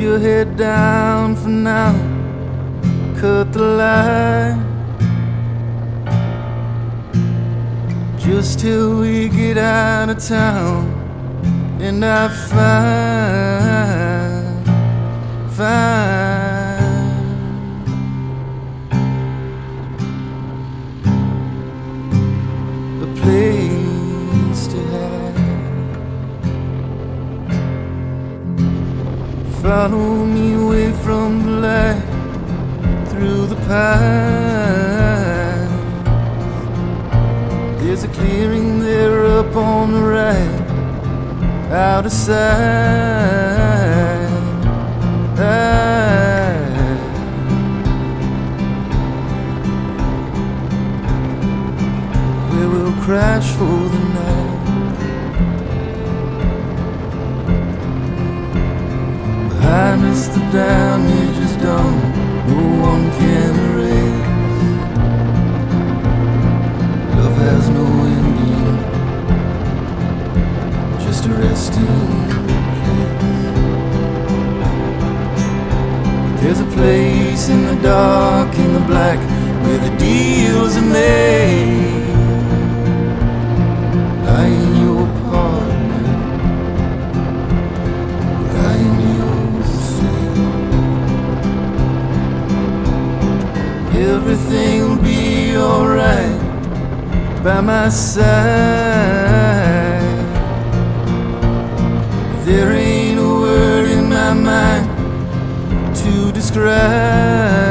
your head down for now. Cut the line. Just till we get out of town. And I find, find. Follow me away from the light through the pine. There's a clearing there up on the right, out of sight. We'll crash for the night. The damage is done. No one can erase. Love has no ending, just a resting place. There's a place in the dark, in the black, where the deals are made. I Everything will be alright by my side. There ain't a word in my mind to describe.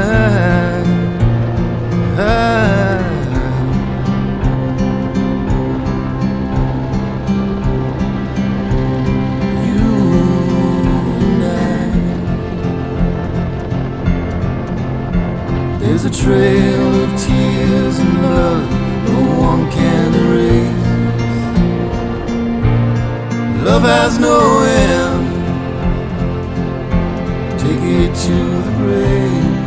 I. There's a trail of tears and blood no one can erase. Love has no end. Take it to the grave.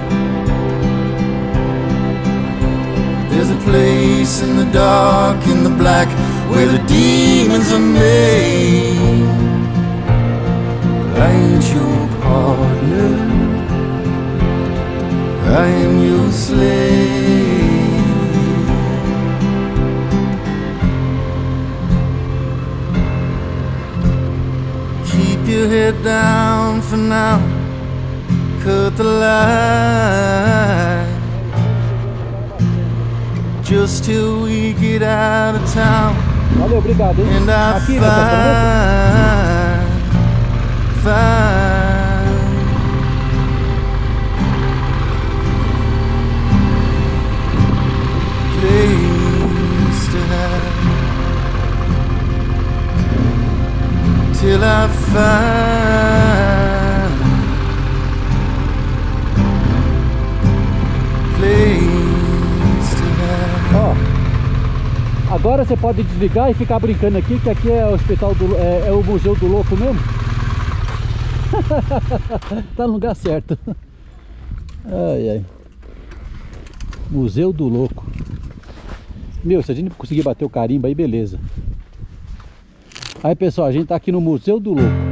There's a place in the dark, in the black, where the demons are I am your slave. Keep your head down for now. Cut the light. Just till we get out of town. Valeu, obrigado, hein? And I Aqui, né? Tá find, Ó, agora você pode desligar e ficar brincando aqui, que aqui é o hospital do, é, é o museu do louco mesmo. tá no lugar certo. Ai, ai. Museu do louco. Meu, se a gente conseguir bater o carimbo aí, beleza. Aí, pessoal, a gente tá aqui no Museu do Louco.